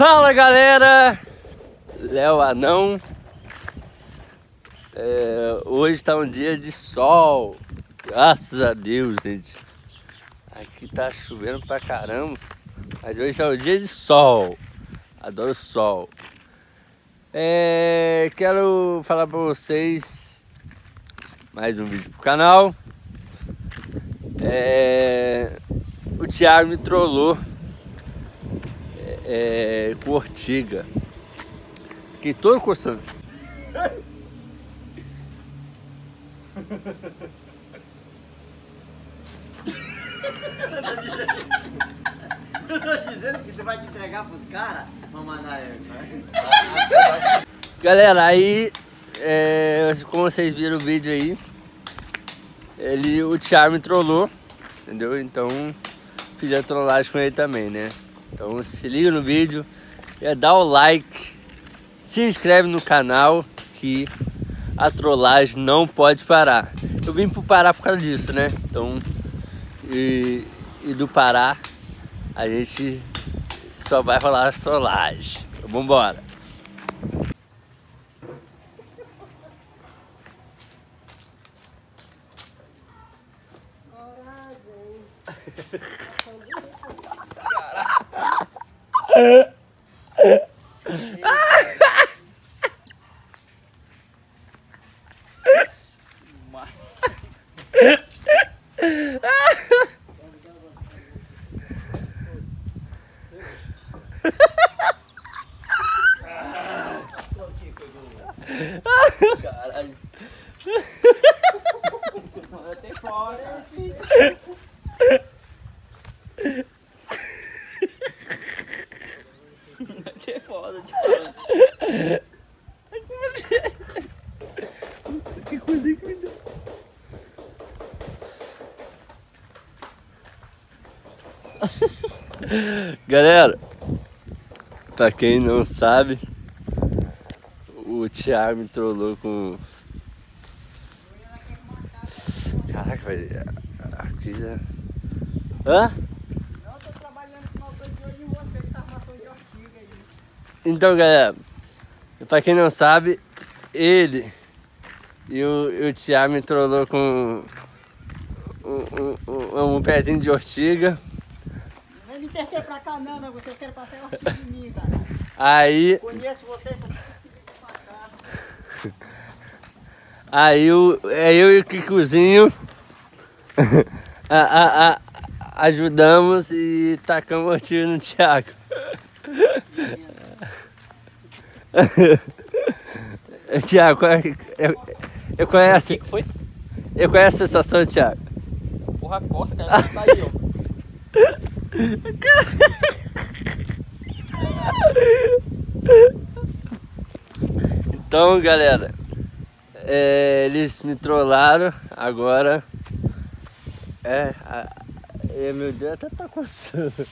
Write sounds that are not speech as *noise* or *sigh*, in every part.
Fala galera, Léo Anão. É, hoje tá um dia de sol, graças a Deus, gente. Aqui tá chovendo pra caramba, mas hoje tá um dia de sol. Adoro sol. É, quero falar pra vocês mais um vídeo pro canal. É, o Thiago me trollou é, com ortiga. Fiquei todo coçando. Eu tô dizendo que você vai te entregar pros caras, mamanaia. Galera, aí, é, como vocês viram o vídeo aí, ele, o Thiago me trollou, entendeu? Então, fiz a trollagem com ele também, né? Então, se liga no vídeo, é, dá o like, se inscreve no canal que a trollagem não pode parar. Eu vim pro Pará por causa disso, né? Então, e, e do Pará, a gente só vai rolar as trollagens. Então, vambora! *laughs* Caralho. Galera, pra quem não sabe, o Thiago me trollou com. Caraca, velho. Já. Hã? Não, tô trabalhando com coisa de você, essa armação de ortiga aí. Então, galera, pra quem não sabe, ele e o, e o Thiago me trollou com um, um, um, um pezinho de ortiga. Interter pra cá não, né? Vocês querem passar ortiga em mim, cara. Aí, Conheço vocês, só aí o, é eu e o Kikuzinho *laughs* a, a, a- ajudamos e tacamos ortiga no Thiago. *laughs* Thiago, qual é, eu, eu O conheço, que, que foi? eu conheço a sensação, Thiago. Porra, costa, cara, tá aí, ó. *laughs* Então, galera, é, eles me trollaram, agora é, a, é, meu Deus, até tá coçando.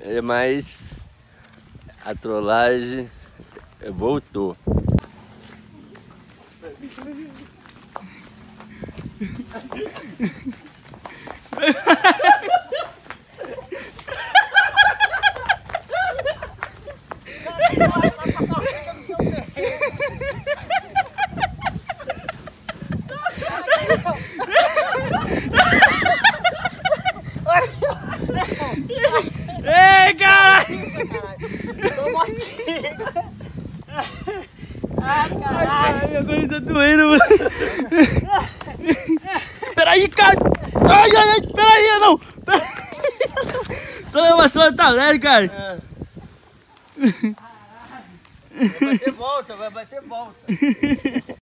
É, mas a trollagem voltou. *laughs* Ei, cara! Toma ortiga. Ai, caralho. Coisa tá doendo. Peraí, cara! Ai, ai, peraí, não! Uma só tá leve, cara. Vai bater volta, vai bater volta. *laughs*